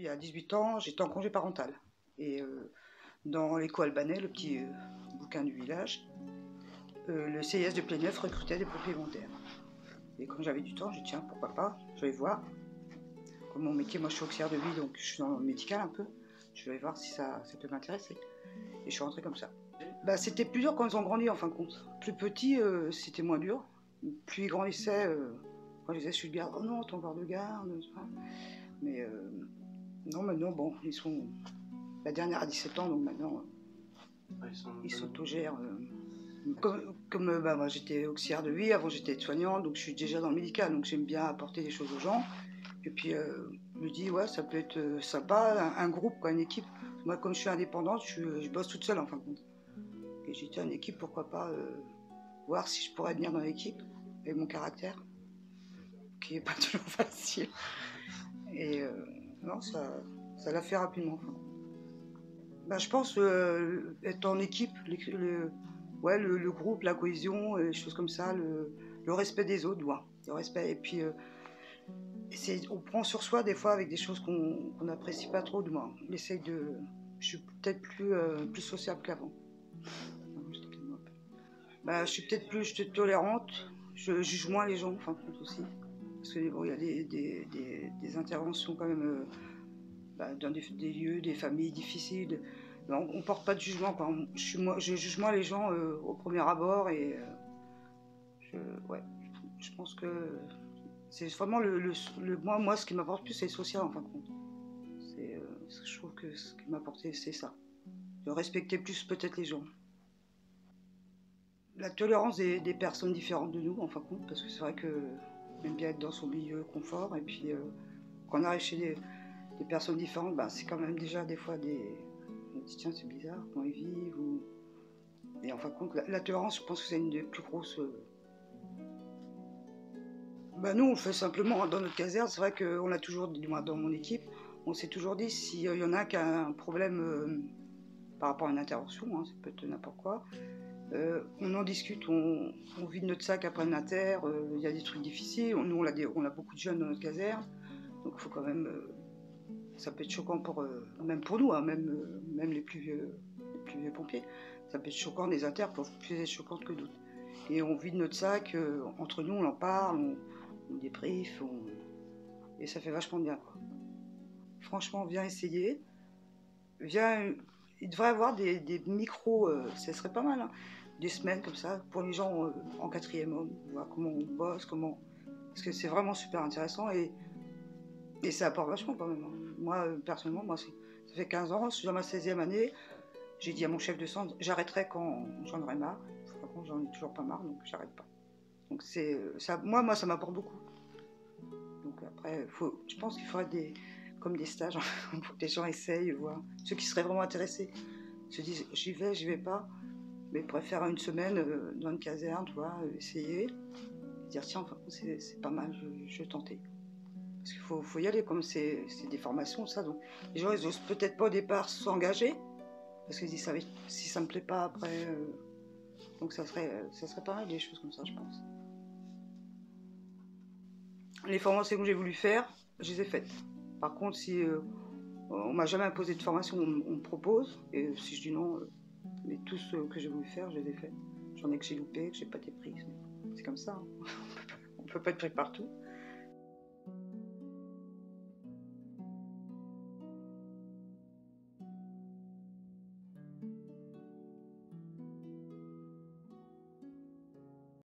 Il y a 18 ans, j'étais en congé parental. Et euh, dans l'éco albanais, le petit euh, bouquin du village, euh, le CIS de Pléneuf recrutait des pompiers volontaires. Et quand j'avais du temps, j'ai dit tiens, pourquoi pas, je vais voir. Comme mon métier, moi je suis auxiliaire de vie, donc je suis dans le médical un peu. Je vais voir si ça, ça peut m'intéresser. Et je suis rentrée comme ça. Bah, c'était plus dur quand ils ont grandi en fin de compte. Plus petit, c'était moins dur. Plus ils grandissaient, quand je disais je suis de garde, oh non, ton corps de garde. Mais non, maintenant, bon, ils sont. La dernière a 17 ans, donc maintenant, Ouais, ils s'autogèrent. euh. Comme, comme euh, bah, moi j'étais auxiliaire de vie, avant j'étais soignante, donc je suis déjà dans le médical, donc j'aime bien apporter des choses aux gens. Et puis euh, je me dis, ouais, ça peut être euh, sympa, un, un groupe, quoi, une équipe. Moi, comme je suis indépendante, je, bosse toute seule en fin de compte. Et tiens, une équipe, pourquoi pas euh, voir si je pourrais venir dans l'équipe, avec mon caractère, qui est pas toujours facile. Et euh, non, ça ça l'a fait rapidement. enfin. Bah, je pense euh, être en équipe, le, ouais, le, groupe, la cohésion, des choses comme ça, le, respect des autres, le respect. Et puis, euh, on prend sur soi des fois avec des choses qu'on n'apprécie pas trop, du moins. On essaye de. Je suis peut-être plus, euh, plus sociable qu'avant. Bah, je suis peut-être plus tolérante, je juge moins les gens, en fin de compte aussi. Parce que bon, y a des, des, des- interventions quand même euh, bah, dans des, lieux, des familles difficiles. On, on porte pas de jugement. Quoi. Je, juge moins les gens euh, au premier abord et euh, je, ouais, je pense que c'est vraiment le, moi, moi, ce qui m'apporte plus, c'est le social en fin de compte. Je trouve que ce qui m'a c'est ça. De respecter plus peut-être les gens. La tolérance des, des personnes différentes de nous, en fin de compte, parce que c'est vrai que aime bien être dans son milieu confort, et puis euh, quand on arrive chez des, personnes différentes, bah, c'est quand même déjà des fois des. On dit tiens, c'est bizarre, comment ils vivent. Ou... Et en fin de compte, la, tolérance, je pense que c'est une des plus grosses. euh, Bah, nous, on fait simplement dans notre caserne. C'est vrai qu'on a toujours, du moins dans mon équipe, on s'est toujours dit s'il y en a qui a un problème euh, par rapport à une intervention, hein, ça peut être n'importe quoi, euh, on en discute, on, vide notre sac après une inter, il y a des trucs difficiles. Nous, on a, beaucoup de jeunes dans notre caserne, donc il faut quand même. euh, ça peut être choquant pour, euh, même pour nous, hein, même, les, plus vieux, pompiers. Ça peut être choquant, des inters peuvent plus être choquantes que d'autres. Et on vide notre sac, entre nous, on en parle, on, on et ça fait vachement bien. Franchement, viens essayer. Viens, il devrait y avoir des, des micros, euh, ça serait pas mal, hein, des semaines comme ça, pour les gens euh, en quatrième homme, voir comment on bosse, comment. Parce que c'est vraiment super intéressant et, et ça apporte vachement quand même. hein. Moi, euh, personnellement, moi, ça fait 15 ans, je suis dans ma 16e année. J'ai dit à mon chef de centre, j'arrêterai quand j'en aurai marre. Par contre, j'en ai toujours pas marre, donc j'arrête pas. Donc c'est ça, moi, moi, ça m'apporte beaucoup. Donc après, faut, je pense qu'il faudrait des, comme des stages pour les gens essayent, voir. Ceux qui seraient vraiment intéressés se disent, j'y vais, j'y vais pas, mais préfèrent une semaine euh, dans une caserne, tu vois, euh, essayer, dire tiens, c'est pas mal, je, vais tenter. Parce qu'il faut, y aller, comme c'est des formations, ça. Donc les gens, ils osent peut-être pas au départ s'engager, parce qu'ils disent, ça si ça me plaît pas après. euh, donc ça serait, ça serait pas mal des choses comme ça, je pense. Les formations que j'ai voulu faire, je les ai faites. Par contre, si euh, on m'a jamais imposé de formation, on, me propose, et si je dis non, euh, mais tout ce que j'ai voulu faire, je les ai fait. J'en ai que j'ai loupé, que j'ai pas été prise. C'est comme ça, hein. on peut pas être pris partout.